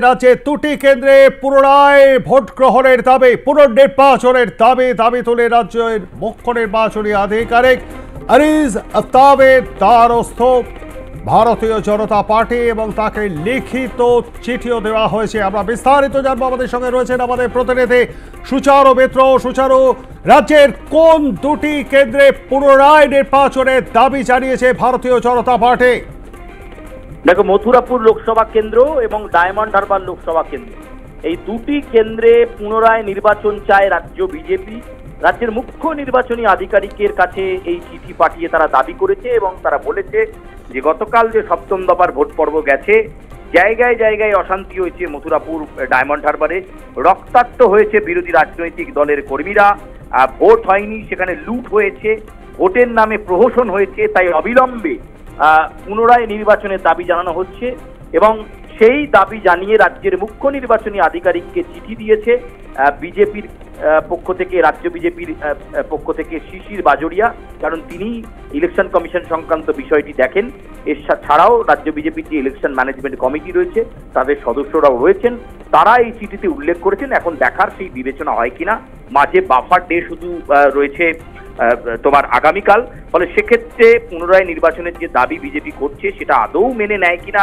রাজ্যে দুটি কেন্দ্রে পুনরায় ভোট গ্রহণের দাবি, পুনর্নির্বাচনের দাবি দাবি তুলে রাজ্যের মুখ্য নির্বাচনী আধিকারিক আরিজ আফতাবের দ্বারস্থ ভারতীয় জনতা পার্টি এবং তাকে লিখিত চিঠিও দেওয়া হয়েছে। আমরা বিস্তারিত জানব আমাদের সঙ্গে রয়েছেন আমাদের প্রতিনিধি সুচারু মিত্র। সুচারু, রাজ্যের কোন দুটি কেন্দ্রে পুনরায় নির্বাচনের দাবি জানিয়েছে ভারতীয় জনতা পার্টি? দেখো, মথুরাপুর লোকসভা কেন্দ্র এবং ডায়মন্ড হারবার লোকসভা কেন্দ্র। এই দুটি কেন্দ্রে পুনরায় নির্বাচন চায় রাজ্য বিজেপি। রাজ্যের মুখ্য নির্বাচনী আধিকারিকের কাছে এই চিঠি পাঠিয়ে তারা দাবি করেছে এবং তারা বলেছে যে, গতকাল যে সপ্তম দফার ভোট পর্ব গেছে, জায়গায় জায়গায় অশান্তি হয়েছে মথুরাপুর ডায়মন্ড হারবারে। রক্তাক্ত হয়েছে বিরোধী রাজনৈতিক দলের কর্মীরা। ভোট হয়নি, সেখানে লুট হয়েছে। ভোটের নামে প্রহসন হয়েছে, তাই অবিলম্বে পুনরায় নির্বাচনের দাবি জানানো হচ্ছে এবং সেই দাবি জানিয়ে রাজ্যের মুখ্য নির্বাচনী আধিকারিককে চিঠি দিয়েছে বিজেপির পক্ষ থেকে, রাজ্য বিজেপির পক্ষ থেকে শিশির বাজরিয়া, কারণ তিনি ইলেকশন কমিশন সংক্রান্ত বিষয়টি দেখেন। এর ছাড়াও রাজ্য বিজেপির যে ইলেকশন ম্যানেজমেন্ট কমিটি রয়েছে, তাদের সদস্যরাও রয়েছেন। তারা এই চিঠিতে উল্লেখ করেছেন, এখন দেখার সেই বিবেচনা হয় কিনা। মাঝে বাফার ডে শুধু রয়েছে তোমার আগামীকাল। ফলে সেক্ষেত্রে পুনরায় নির্বাচনের যে দাবি বিজেপি করছে, সেটা আদৌ মেনে নেয় কিনা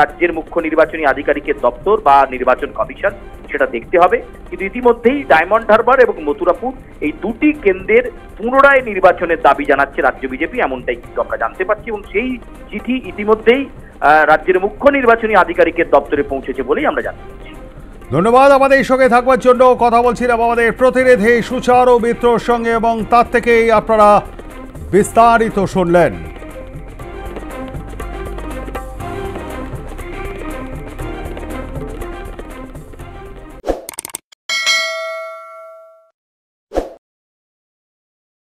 রাজ্যের মুখ্য নির্বাচনী আধিকারিকের দপ্তর বা নির্বাচন কমিশন, সেটা দেখতে হবে। কিন্তু ইতিমধ্যেই ডায়মন্ড হারবার এবং মথুরাপুর এই দুটি কেন্দ্রের পুনরায় নির্বাচনের দাবি জানাচ্ছে রাজ্য বিজেপি, এমনটাই কিন্তু আমরা জানতে পারছি এবং সেই চিঠি ইতিমধ্যেই রাজ্যের মুখ্য নির্বাচনী আধিকারিকের দপ্তরে পৌঁছেছে বলেই আমরা জানতে পারছি। ধন্যবাদ, আমাদের সঙ্গে থাকবার জন্য। কথা বলছিলাম আমাদের প্রতিনিধি সুচারু মিত্রর সঙ্গে এবং তার থেকেই আপনারা বিস্তারিত শুনলেন।